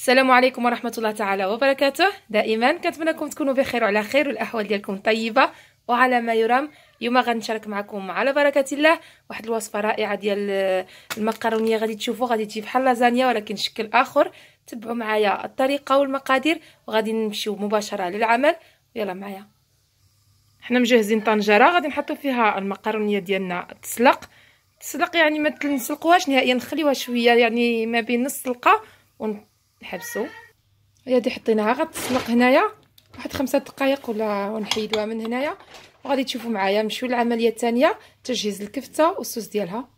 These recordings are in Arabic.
السلام عليكم ورحمة الله تعالى وبركاته. دائما كنتمنىكم تكونوا بخير وعلى خير والأحوال ديالكم طيبة وعلى ما يرام اليوم غنشارك معكم على بركة الله. واحد الوصفة رائعة ديال المقرونية غادي تشوفوا غادي تجي بحال لازانيا ولكن شكل آخر. تبعوا معايا الطريقة والمقادير وغادي نمشيو مباشرة للعمل. يلا معايا. حنا مجهزين طنجرة غادي نحطو فيها المقرونية ديالنا تسلق. تسلق يعني ما تنسلقوهاش نهائيا نخليوها شوية يعني ما بين نص سلقه ونحبسو هي هادي حطيناها. غتسلق هنايا. واحد خمسة دقائق ولا ونحيدوها من هنايا. وغادي تشوفوا معايا. نمشيو للعمليه الثانية تجهيز الكفتة والصوص ديالها.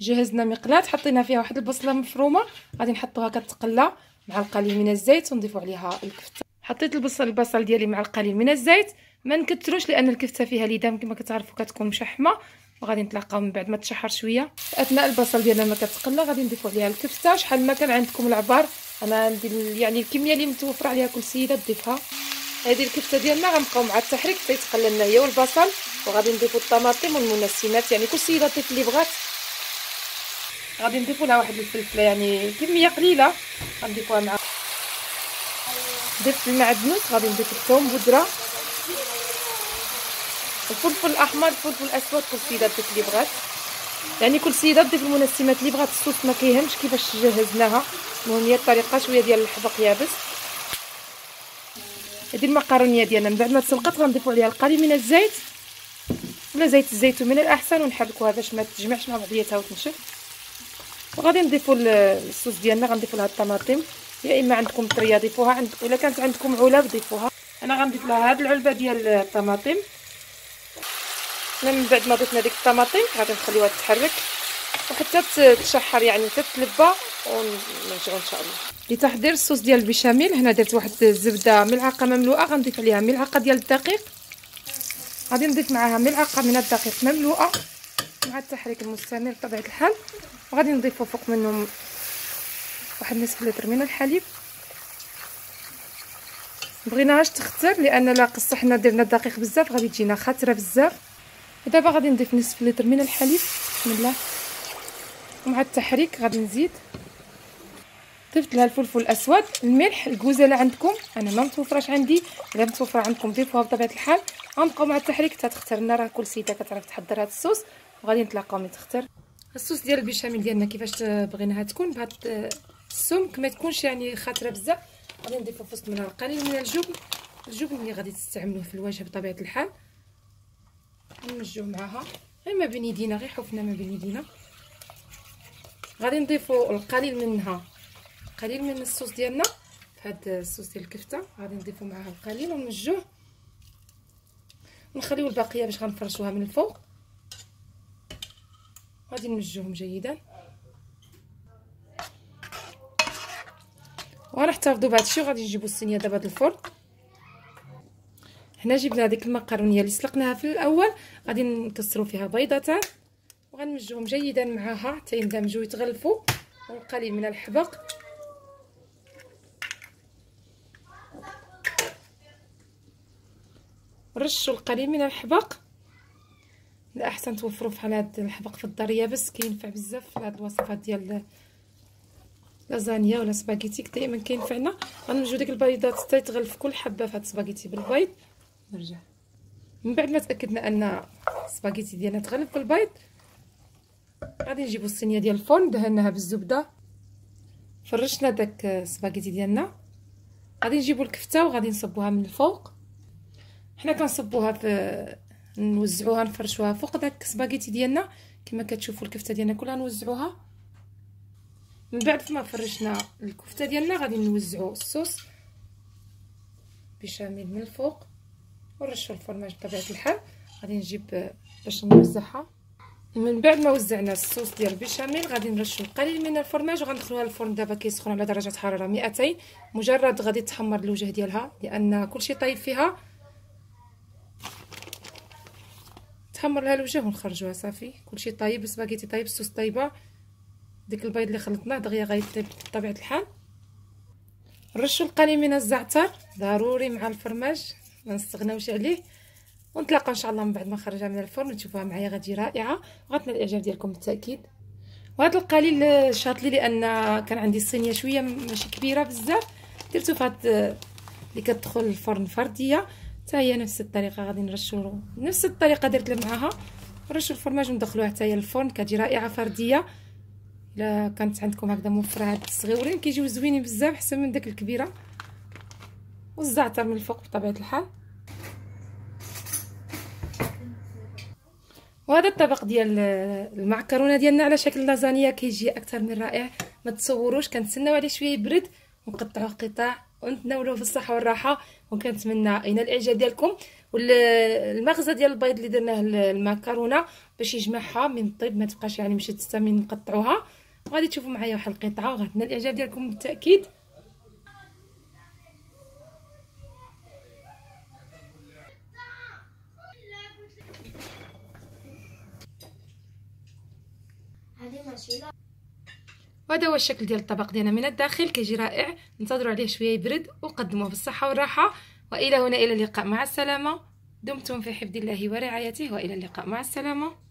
جهزنا مقلاة. حطينا فيها واحد البصلة مفرومة. غادي نحطوها كتقلى مع القليل من الزيت ونضيفوا عليها الكفتة. حطيت البصل البصل ديالي مع القليل من الزيت. ما نكثروش لأن الكفتة فيها ليدام كما كتعرفوا كتكون مشحمة. وغادي نتلاقاو من بعد. ما تشحر شوية. أثناء البصل ديالنا ما كتقلى غادي نضيفوا عليها الكفتة. شحال ما كان عندكم العبار أنا عندي يعني الكمية اللي متوفرة عليها كل سيدة تضيفها. هذه الكفتة ديالنا غنبقاو مع التحريك حتى يتقلى لنا هي والبصل وغادي نضيفوا الطماطم والمنسمات يعني كل سيدة تضيف اللي بغات. غادي نضيفوا لها واحد الفلفلة يعني كمية قليلة. غنضيفوها مع ضفت المعدنوس غادي نضيف الثوم بودرة. الفلفل الأحمر الفلفل الأسود كل سيدة تضيف اللي بغات. يعني كل سيدة تضيف المنسمات اللي بغات الصوص ما كيهمش كيفاش جهزناها. المهم هي الطريقة شوية ديال الحبق يابس هذه المقرونيه ديالنا. من بعد ما تسلقت غنضيفوا عليها القليل من الزيت. ولا زيت الزيتون من الأحسن ونحركوها باش ما تجمعش مع بعضياتها وتنشف. وغادي نضيفوا الصوص ديالنا. غنضيفوا لها الطماطم. يا إما عندكم طرية ضيفوها عندكم إلا كانت عندكم علب ضيفوها. أنا غنضيف لها هذه العلبة ديال الطماطم. من بعد ما ضفنا ديك الطماطم غادي نخليوها تتحرك. وحتى تشحر يعني حتى تلبى ونرجعوا إن شاء الله. لتحضير الصوص ديال البشاميل هنا درت واحد الزبدة ملعقة مملوءة غنضيف عليها ملعقة ديال الدقيق. غادي نضيف معها ملعقة من الدقيق مملوءة مع التحريك المستمر بطبيعة الحال. وغادي نضيفوا فوق منهم واحد نصف لتر من الحليب. مبغيناهاش تختر لأن لا قص حنا درنا الدقيق بزاف غادي تجينا خاطره بزاف. ودابا غادي نضيف نصف لتر من الحليب. بسم الله. ومع التحريك غادي نزيد. ضفت لها الفلفل الأسود الملح الكوزه عندكم. أنا ما متوفراش عندي. إلا متوفرة عندكم ضيفوها بطبيعة الحال. غنبقاو مع التحريك. حتى تختار لنا راه كل سيدة كتعرف تحضر هذا الصوص. وغادي نتلاقاو ملي تختار. الصوص ديال البيشاميل ديالنا كيفاش بغيناها تكون؟ بهذا السمك ما تكونش يعني خاطرة بزاف. غادي نضيفو في وسط منها القليل من الجبن. الجبن اللي غادي تستعملوه في الوجه بطبيعة الحال. نمجوه معاها. غير ما بين يدينا غير حفنا ما بين يدينا. غادي نضيفو القليل منها. قليل من الصوص ديالنا هذا الصوص ديال الكفتة. غادي نضيفو معاها القليل ونمجوه ونخليو البقيه باش غنفرشوها من الفوق. غادي نمجوهم جيدا. وغنحتفظوا بهذا الشيء وغادي نجيبوا الصينية دابا الفرن. حنا جبنا هذيك المقرونية اللي سلقناها في الأول غادي نكسروا فيها بيضتان وغنمجوهم جيدا معاها حتى يندمجوا ويتغلفوا والقليل من الحبق. رشوا القليل من الحبق. الأحسن توفروا في هذا الحبق في الدار يابس كينفع بزاف في هذه الوصفات ديال لازانيا ولا سباغيتي دائما كينفعنا غنوجدوا ديك البيضات حتى يتغلف كل حبة في هذا السباغيتي بالبيض. نرجع. من بعد ما تأكدنا أن السباغيتي ديالنا تغلف بالبيض غادي نجيبوا الصينية ديال الفرن دهناها بالزبدة. فرشنا داك السباغيتي ديالنا. غادي نجيبوا الكفتة وغادي نصبوها من الفوق. حنا كنصبوها في نوزعوها نفرشوها فوق داك السباغيتي ديالنا. كما كتشوفوا الكفتة ديالنا كلها نوزعوها. من بعد ما فرشنا الكفتة ديالنا غادي نوزعوا الصوص بشاميل من الفوق. ونرشوا الفرماج بطبيعة الحال. غادي نجيب باش نوزعها. من بعد ما وزعنا الصوص ديال البيشاميل غادي نرشوا القليل من الفرماج. وغندخلوها الفرن دابا كيسخن على درجة حرارة 200 مجرد غادي تحمر الوجه ديالها لأن كلشي طايب فيها. تحمر لها الوجه ونخرجوها صافي. كلشي طايب السباغيتي طايب الصوص طايبة. ديك البيض اللي خلطناه دغيا غيطيب بطبيعة الحال. نرشوا القليل من الزعتر. ضروري مع الفرماج. ما نستغناوش عليه. ونتلاقاو إن شاء الله من بعد ما خرجها من الفرن تشوفوها معايا غتجي رائعة. وغتنال الإعجاب ديالكم بالتأكيد. وهذا القليل شاط لي لأن كان عندي الصينيه شوية ماشي كبيرة بزاف. درتو في هاد اللي كتدخل الفرن فردية. حتى هي نفس الطريقة غادي نرشو نفس الطريقة درت معاها. نرشو الفرماج وندخلوها حتى هي الفرن كتجي رائعة فردية. إلا كانت عندكم هكذا موفره هاد الصغيورين كيجيو زوينين بزاف أحسن من داك الكبيرة. والزعتر من الفوق بطبيعة الحال. وهذا الطبق ديال المعكرونة ديالنا على شكل لازانيا كيجي أكثر من رائع. ما تصوروش كنتسناو عليه شوية يبرد ونقطعوه قطع ونتناولوه بالصحه والراحة. وكنتمنى ينال الإعجاب ديالكم والمغزى ديال البيض اللي درناه المعكرونة باش يجمعها من الطيب ما تبقاش يعني مشات من نقطعوها. غادي تشوفوا معايا واحد القطعة وغتنال الإعجاب ديالكم بالتأكيد. وهذا هو الشكل ديال الطبق ديالنا من الداخل كيجي رائع. ننتظروا عليه شوية يبرد وقدموه بالصحة والراحة. وإلى هنا إلى اللقاء. مع السلامة. دمتم في حفظ الله ورعايته وإلى اللقاء. مع السلامة.